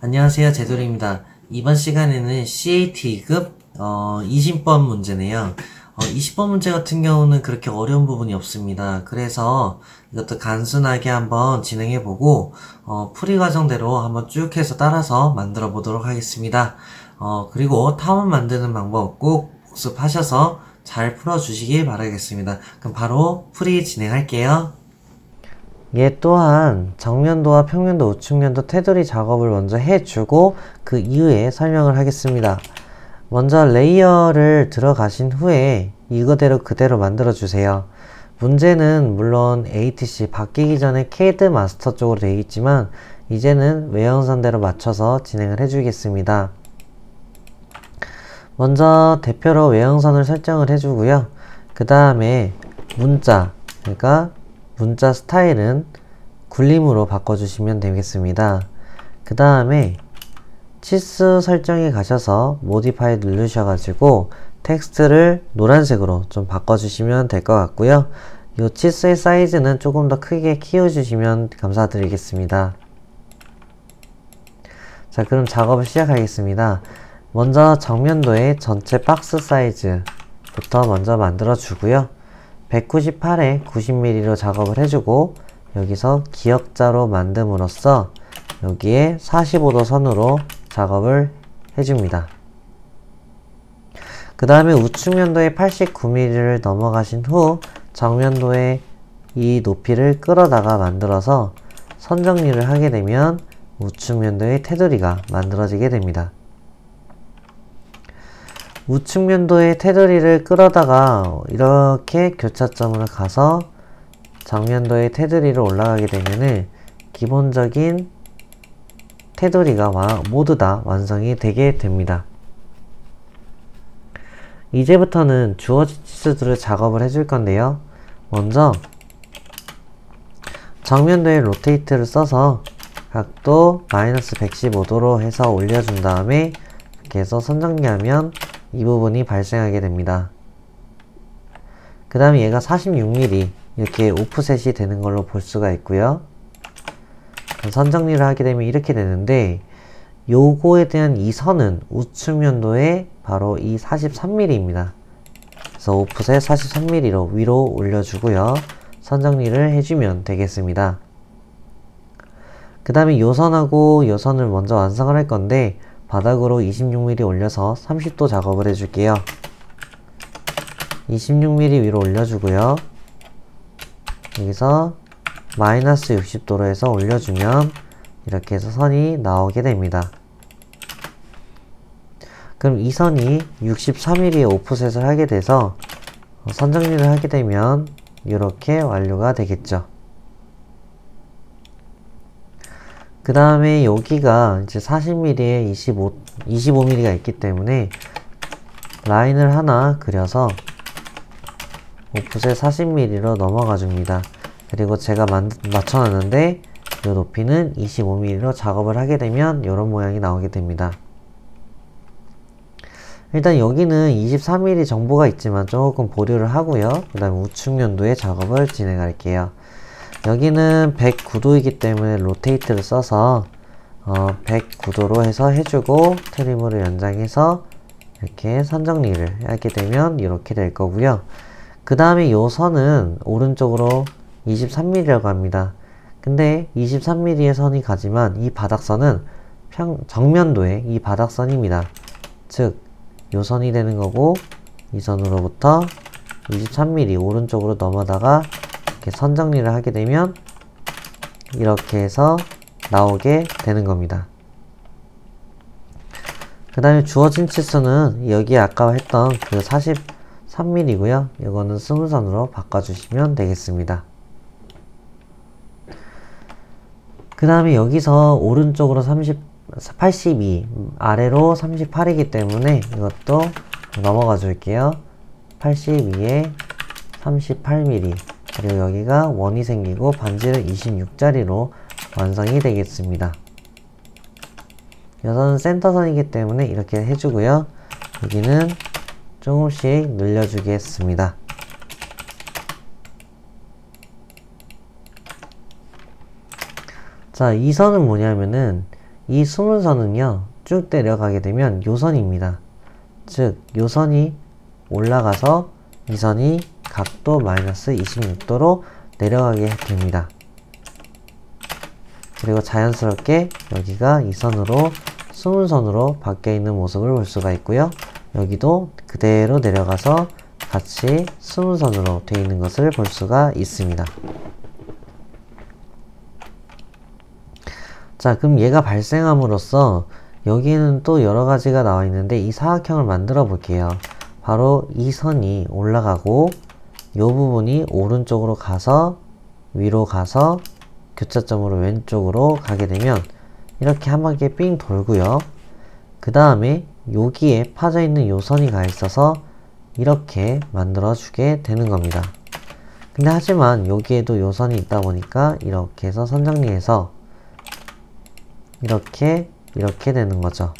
안녕하세요. 제돌입니다. 이번 시간에는 CAT2급 어, 20번 문제네요. 어, 20번 문제 같은 경우는 그렇게 어려운 부분이 없습니다. 그래서 이것도 단순하게 한번 진행해보고 어, 풀이 과정대로 한번 쭉 해서 따라서 만들어 보도록 하겠습니다. 어, 그리고 타원 만드는 방법 꼭 복습하셔서 잘 풀어주시길 바라겠습니다. 그럼 바로 풀이 진행할게요 얘 또한 정면도와 평면도, 우측면도 테두리 작업을 먼저 해주고 그 이후에 설명을 하겠습니다. 먼저 layer를 들어가신 후에 이거대로 그대로 만들어 주세요. 문제는 물론 ATC 바뀌기 전에 CAD 마스터 쪽으로 되어 있지만 이제는 외형선대로 맞춰서 진행을 해주겠습니다. 먼저 대표로 외형선을 설정을 해주고요. 그 다음에 문자, 그러니까 문자 스타일은 굴림으로 바꿔주시면 되겠습니다. 그 다음에 치수 설정에 가셔서 modify 누르셔가지고 텍스트를 노란색으로 좀 바꿔주시면 될 것 같고요. 이 치수의 사이즈는 조금 더 크게 키워주시면 감사드리겠습니다. 자 그럼 작업을 시작하겠습니다. 먼저 정면도의 전체 박스 사이즈부터 먼저 만들어 주고요. 198에 90mm로 작업을 해주고 여기서 기역자로 만듦으로써 여기에 45도 선으로 작업을 해줍니다. 그 다음에 우측면도에 89mm를 넘어가신 후 정면도에 이 높이를 끌어다가 만들어서 선 정리를 하게 되면 우측면도의 테두리가 만들어지게 됩니다. 우측 면도의 테두리를 끌어다가 이렇게 교차점으로 가서 정면도의 테두리로 올라가게 되면은 기본적인 테두리가 모두 다 완성이 되게 됩니다. 이제부터는 주어진 치수들을 작업을 해줄 건데요. 먼저 정면도에 로테이트를 써서 각도 마이너스 115도로 해서 올려준 다음에 이렇게 해서 선정리하면 이 부분이 발생하게 됩니다. 그 다음에 얘가 46mm 이렇게 오프셋이 되는 걸로 볼 수가 있고요. 선정리를 하게 되면 이렇게 되는데 요거에 대한 이 선은 우측면도에 바로 이 43mm입니다. 그래서 오프셋 43mm로 위로 올려주고요. 선정리를 해주면 되겠습니다. 그 다음에 요 선하고 요 선을 먼저 완성을 할 건데 바닥으로 26mm 올려서 30도 작업을 해줄게요. 26mm 위로 올려주고요. 여기서 마이너스 60도로 해서 올려주면 이렇게 해서 선이 나오게 됩니다. 그럼 이 선이 63mm의 오프셋을 하게 돼서 선 정리를 하게 되면 이렇게 완료가 되겠죠. 그 다음에 여기가 이제 40mm에 25, 25mm가 있기 때문에 라인을 하나 그려서 오프셋 40mm로 넘어가 줍니다. 그리고 제가 맞춰놨는데 이 높이는 25mm로 작업을 하게 되면 이런 모양이 나오게 됩니다. 일단 여기는 23mm 정보가 있지만 조금 보류를 하고요. 그 다음에 우측면도에 작업을 진행할게요. 여기는 109도이기 때문에 로테이트를 써서 어, 109도로 해서 해주고 트림으로 연장해서 이렇게 선정리를 하게 되면 이렇게 될 거고요. 그 다음에 이 선은 오른쪽으로 23mm라고 합니다. 근데 23mm의 선이 가지만 이 바닥선은 평, 정면도의 이 바닥선입니다. 즉, 요 선이 되는 거고 이 선으로부터 23mm 오른쪽으로 넘어다가 이렇게 선 정리를 하게 되면 이렇게 해서 나오게 되는 겁니다. 그 다음에 주어진 치수는 여기 아까 했던 그 43mm고요. 이거는 스물선으로 바꿔주시면 되겠습니다. 그 다음에 여기서 오른쪽으로 30, 82, 아래로 38이기 때문에 이것도 넘어가 줄게요. 82에 38mm 그리고 여기가 원이 생기고 반지를 26짜리로 완성이 되겠습니다. 여기는 센터선이기 때문에 이렇게 해주고요. 여기는 조금씩 늘려주겠습니다. 자, 이 선은 뭐냐면은 이 수문선은요. 쭉 내려가게 되면 요선입니다. 즉, 요선이 올라가서 이 선이 각도 마이너스 26도로 내려가게 됩니다. 그리고 자연스럽게 여기가 이 선으로 수문선으로 바뀌어 있는 모습을 볼 수가 있고요. 여기도 그대로 내려가서 같이 수문선으로 되어 있는 것을 볼 수가 있습니다. 자, 그럼 얘가 발생함으로써 여기에는 또 여러 가지가 나와 있는데 이 사각형을 만들어 볼게요. 바로 이 선이 올라가고 이 부분이 오른쪽으로 가서 위로 가서 교차점으로 왼쪽으로 가게 되면 이렇게 한 바퀴 삥 돌고요. 그 다음에 여기에 파져 있는 요 선이 가 있어서 이렇게 만들어 주게 되는 겁니다. 근데 하지만 여기에도 요 선이 있다 보니까 이렇게 해서 선 정리해서 이렇게 이렇게 되는 거죠.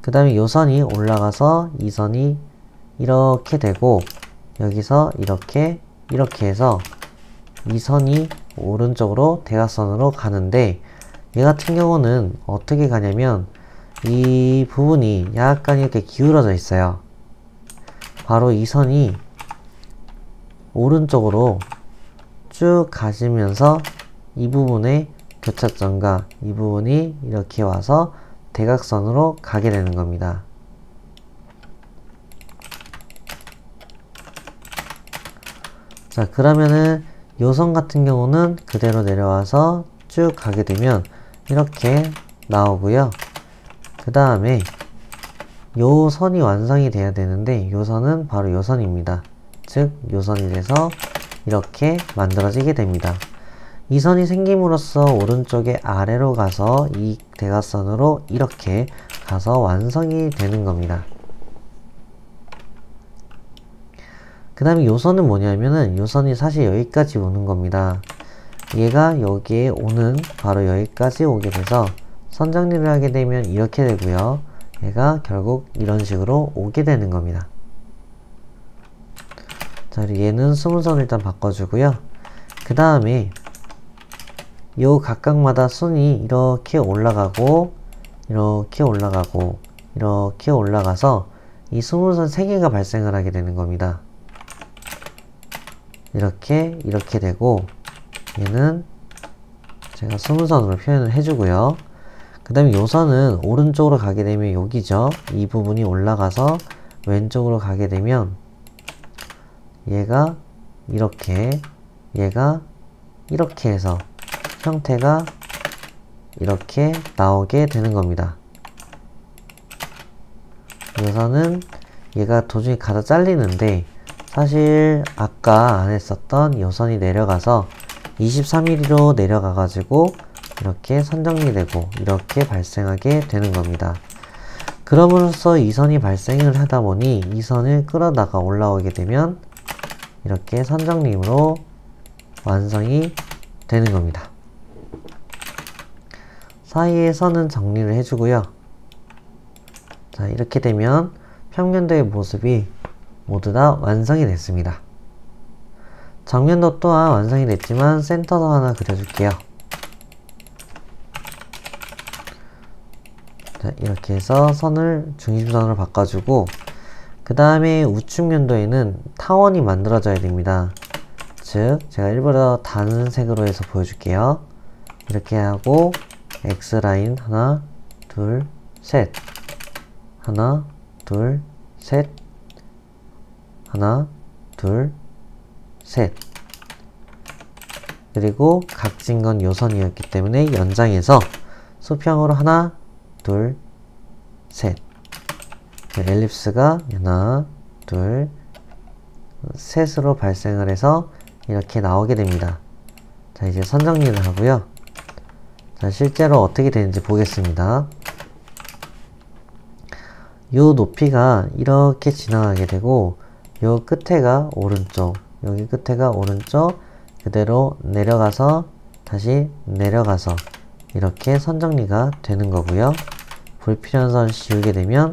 그 다음에 요 선이 올라가서 이 선이 이렇게 되고 여기서 이렇게 이렇게 해서 이 선이 오른쪽으로 대각선으로 가는데 얘 같은 경우는 어떻게 가냐면 이 부분이 약간 이렇게 기울어져 있어요. 바로 이 선이 오른쪽으로 쭉 가시면서 이 부분의 교차점과 이 부분이 이렇게 와서 대각선으로 가게 되는 겁니다. 자 그러면은 요선 같은 경우는 그대로 내려와서 쭉 가게 되면 이렇게 나오고요. 그 다음에 요 선이 완성이 돼야 되는데 요 선은 바로 요 선입니다. 즉 요 선이 돼서 이렇게 만들어지게 됩니다. 이 선이 생김으로써 오른쪽에 아래로 가서 이 대각선으로 이렇게 가서 완성이 되는 겁니다. 그 다음에 요선은 뭐냐면은 요선이 사실 여기까지 오는 겁니다. 얘가 여기에 오는 바로 여기까지 오게 돼서 선 정리를 하게 되면 이렇게 되고요. 얘가 결국 이런 식으로 오게 되는 겁니다. 자, 그리고 얘는 수문선 일단 바꿔주고요. 그 다음에 요 각각마다 순이 이렇게 올라가고 이렇게 올라가고 이렇게 올라가서 이 수문선 3개가 발생을 하게 되는 겁니다. 이렇게 이렇게 되고 얘는 제가 수문선으로 표현을 해주고요. 그 다음에 요 선은 오른쪽으로 가게 되면 여기죠. 이 부분이 올라가서 왼쪽으로 가게 되면 얘가 이렇게 얘가 이렇게 해서 형태가 이렇게 나오게 되는 겁니다. 요 선은 얘가 도중에 가다 잘리는데 사실 아까 안 했었던 요선이 내려가서 23mm로 내려가 가지고 이렇게 선정리되고 이렇게 발생하게 되는 겁니다. 그럼으로써 이 선이 발생을 하다 보니 이 선을 끌어다가 올라오게 되면 이렇게 선정림으로 완성이 되는 겁니다. 사이에 선은 정리를 해주고요. 자 이렇게 되면 평면도의 모습이 모두 다 완성이 됐습니다. 정면도 또한 완성이 됐지만 센터도 하나 그려줄게요. 자, 이렇게 해서 선을 중심선으로 바꿔주고 그 다음에 우측 면도에는 타원이 만들어져야 됩니다. 즉 제가 일부러 다른 색으로 해서 보여줄게요. 이렇게 하고 X라인 하나 둘셋 하나 둘셋 하나, 둘, 셋. 그리고 각진 건 요선이었기 때문에 연장해서 수평으로 하나, 둘, 셋. 엘립스가 하나, 둘, 셋으로 발생을 해서 이렇게 나오게 됩니다. 자, 이제 선정리를 하고요. 자, 실제로 어떻게 되는지 보겠습니다. 요 높이가 이렇게 지나가게 되고 요 끝에가 오른쪽 여기 끝에가 오른쪽 그대로 내려가서 다시 내려가서 이렇게 선정리가 되는 거고요 불필요한 선 지우게 되면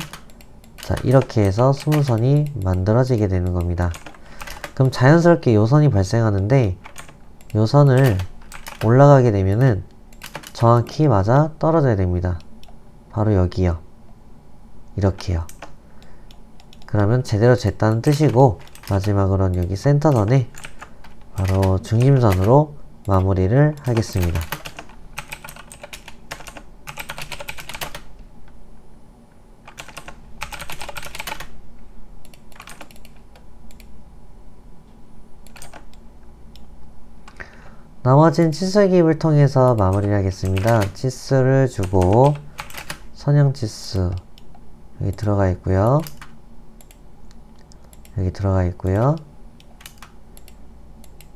자 이렇게 해서 수문선이 만들어지게 되는 겁니다 그럼 자연스럽게 요선이 발생하는데 요선을 올라가게 되면은 정확히 맞아 떨어져야 됩니다. 바로 여기요. 이렇게요. 그러면 제대로 쟀다는 뜻이고 마지막으로는 여기 센터선에 바로 중심선으로 마무리를 하겠습니다. 나머진 치수 기입을 통해서 마무리를 하겠습니다. 치수를 주고 선형 치수 여기 들어가 있고요. 여기 들어가 있고요.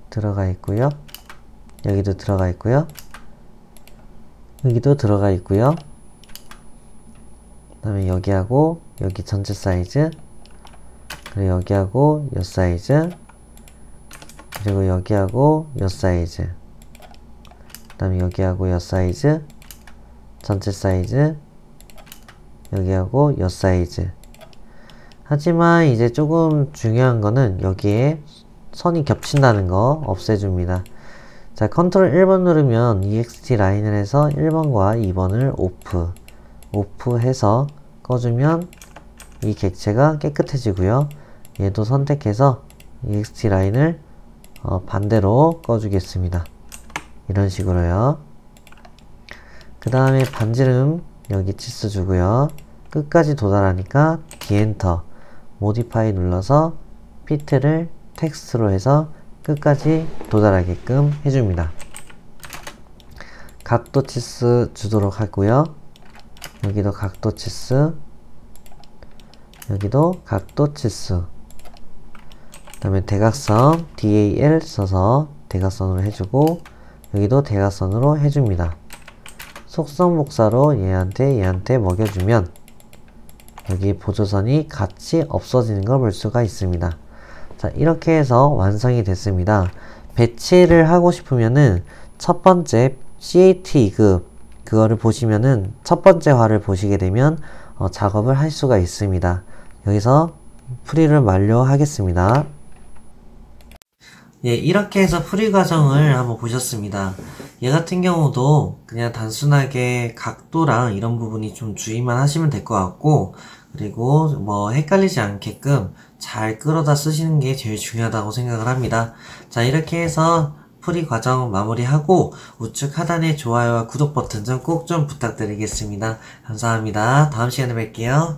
들어가 있고요. 여기도 들어가 있고요. 여기도 들어가 있고요. 그 다음에 여기하고 여기 전체 사이즈 그리고 여기하고 요 사이즈 그리고 여기하고 요 사이즈 그 다음에 여기하고 요 사이즈 전체 사이즈 여기하고 요 사이즈 하지만 이제 조금 중요한 거는 여기에 선이 겹친다는 거 없애줍니다 자 컨트롤 1번 누르면 EXT line을 해서 1번과 2번을 off off해서 꺼주면 이 객체가 깨끗해지고요 얘도 선택해서 EXT line을 어, 반대로 꺼주겠습니다. 이런 식으로요. 그 다음에 반지름 여기 치수 주고요. 끝까지 도달하니까 D enter modify 눌러서 fit를 텍스트로 해서 끝까지 도달하게끔 해줍니다. 각도 치수 주도록 하고요. 여기도 각도 치수 여기도 각도 치수 다음에 대각선 DAL 써서 대각선으로 해주고 여기도 대각선으로 해줍니다. 속성 복사로 얘한테 얘한테 먹여주면 여기 보조선이 같이 없어지는 걸 볼 수가 있습니다. 자 이렇게 해서 완성이 됐습니다. 배치를 하고 싶으면은 첫 번째 CAT2급 그거를 보시면은 첫 번째 화를 보시게 되면 어, 작업을 할 수가 있습니다. 여기서 풀이를 완료하겠습니다. 예, 이렇게 해서 풀이 과정을 한번 보셨습니다. 얘 같은 경우도 그냥 단순하게 각도랑 이런 부분이 좀 주의만 하시면 될 것 같고 그리고 뭐 헷갈리지 않게끔 잘 끌어다 쓰시는 게 제일 중요하다고 생각을 합니다. 자 이렇게 해서 풀이 과정 마무리하고 우측 하단에 좋아요와 구독 버튼 좀 꼭좀 부탁드리겠습니다. 감사합니다. 다음 시간에 뵐게요.